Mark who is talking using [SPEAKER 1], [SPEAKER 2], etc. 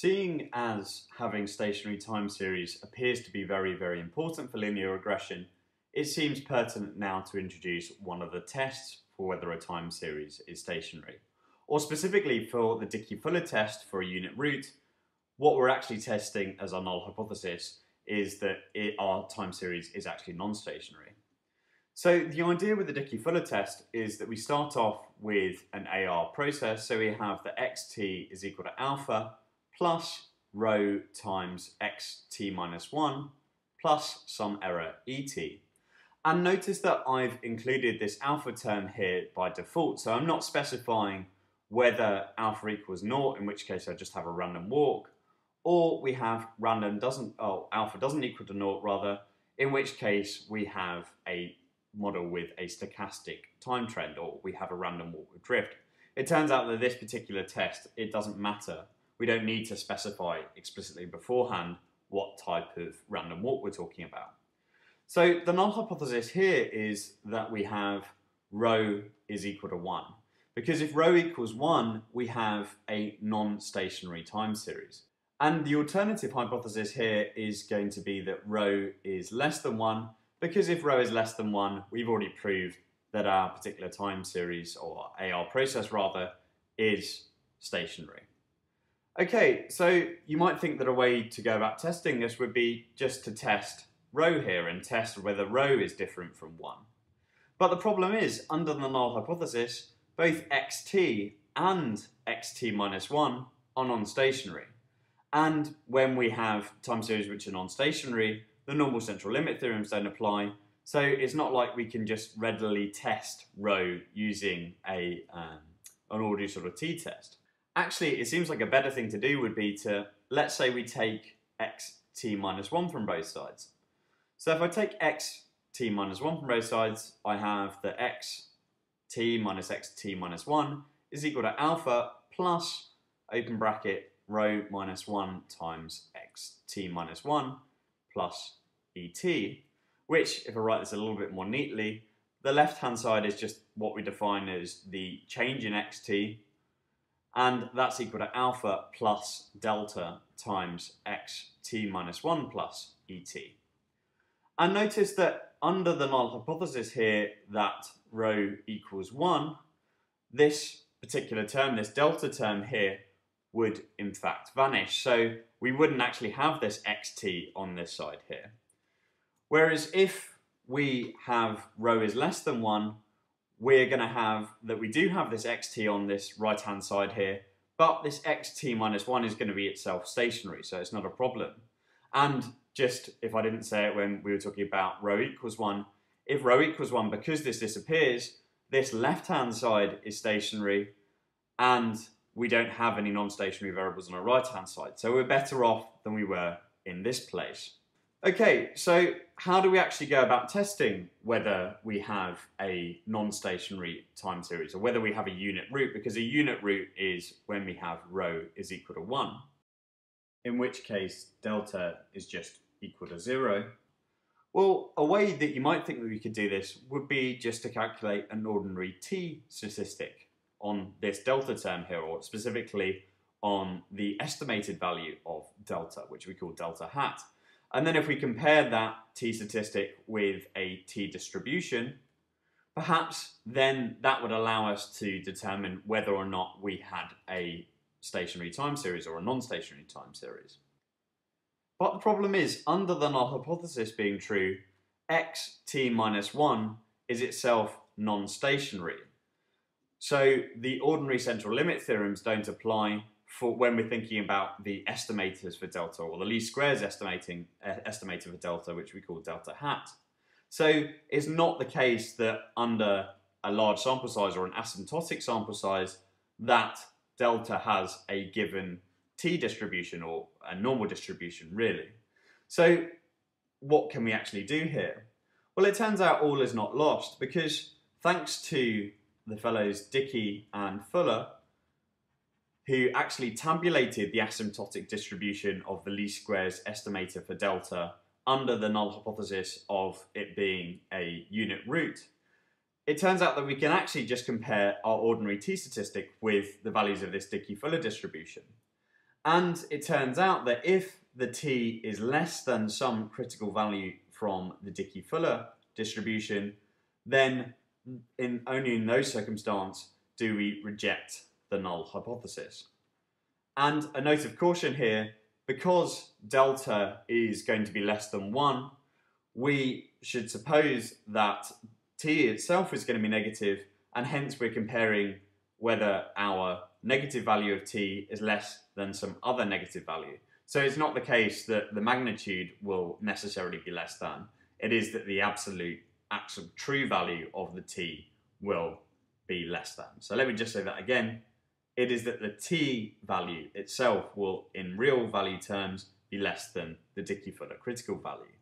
[SPEAKER 1] Seeing as having stationary time series appears to be very, very important for linear regression, it seems pertinent now to introduce one of the tests for whether a time series is stationary. Or specifically for the Dickey-Fuller test for a unit root, what we're actually testing as our null hypothesis is that it, our time series is actually non-stationary. So the idea with the Dickey-Fuller test is that we start off with an AR process, so we have that xt is equal to alpha plus rho times xt minus 1 plus some error et. And notice that I've included this alpha term here by default, so I'm not specifying whether alpha equals naught, in which case I just have a random walk, or we have random doesn't, oh, alpha doesn't equal to naught rather, in which case we have a model with a stochastic time trend, or we have a random walk with drift. It turns out that this particular test, it doesn't matter we don't need to specify explicitly beforehand what type of random walk we're talking about. So the null hypothesis here is that we have rho is equal to 1. Because if rho equals 1, we have a non-stationary time series. And the alternative hypothesis here is going to be that rho is less than 1, because if rho is less than 1, we've already proved that our particular time series, or AR process rather, is stationary. Okay, so you might think that a way to go about testing this would be just to test rho here and test whether rho is different from 1. But the problem is, under the null hypothesis, both xt and xt minus 1 are non-stationary. And when we have time series which are non-stationary, the normal central limit theorems don't apply, so it's not like we can just readily test rho using a, um, an ordinary sort of t-test. Actually, it seems like a better thing to do would be to, let's say we take xt minus 1 from both sides. So if I take xt minus 1 from both sides, I have that xt minus xt minus 1 is equal to alpha plus, open bracket, rho minus 1 times xt minus 1 plus et, which, if I write this a little bit more neatly, the left-hand side is just what we define as the change in xt and that's equal to alpha plus delta times xt minus 1 plus et. And notice that under the null hypothesis here that rho equals 1, this particular term, this delta term here, would in fact vanish. So we wouldn't actually have this xt on this side here. Whereas if we have rho is less than 1, we're going to have that we do have this xt on this right hand side here, but this xt minus 1 is going to be itself stationary, so it's not a problem. And just, if I didn't say it when we were talking about rho equals 1, if rho equals 1, because this disappears, this left-hand side is stationary, and we don't have any non-stationary variables on our right-hand side. So we're better off than we were in this place. Okay, so how do we actually go about testing whether we have a non-stationary time series or whether we have a unit root? Because a unit root is when we have rho is equal to 1, in which case delta is just equal to 0. Well, a way that you might think that we could do this would be just to calculate an ordinary t statistic on this delta term here, or specifically on the estimated value of delta, which we call delta hat. And then if we compare that t statistic with a t distribution, perhaps then that would allow us to determine whether or not we had a stationary time series or a non-stationary time series. But the problem is, under the null hypothesis being true, x t minus 1 is itself non-stationary. So the ordinary central limit theorems don't apply for when we're thinking about the estimators for delta or the least squares estimating uh, estimator for delta, which we call delta hat. So it's not the case that under a large sample size or an asymptotic sample size that delta has a given t distribution or a normal distribution really. So what can we actually do here? Well, it turns out all is not lost because thanks to the fellows Dickey and Fuller, who actually tabulated the asymptotic distribution of the least squares estimator for delta under the null hypothesis of it being a unit root, it turns out that we can actually just compare our ordinary t statistic with the values of this Dickey-Fuller distribution. And it turns out that if the t is less than some critical value from the Dickey-Fuller distribution, then in only in those circumstances do we reject the null hypothesis. And a note of caution here, because delta is going to be less than 1, we should suppose that t itself is going to be negative, and hence we're comparing whether our negative value of t is less than some other negative value. So it's not the case that the magnitude will necessarily be less than. It is that the absolute actual true value of the t will be less than. So let me just say that again. It is that the t value itself will, in real value terms, be less than the Dickey-Fuller critical value.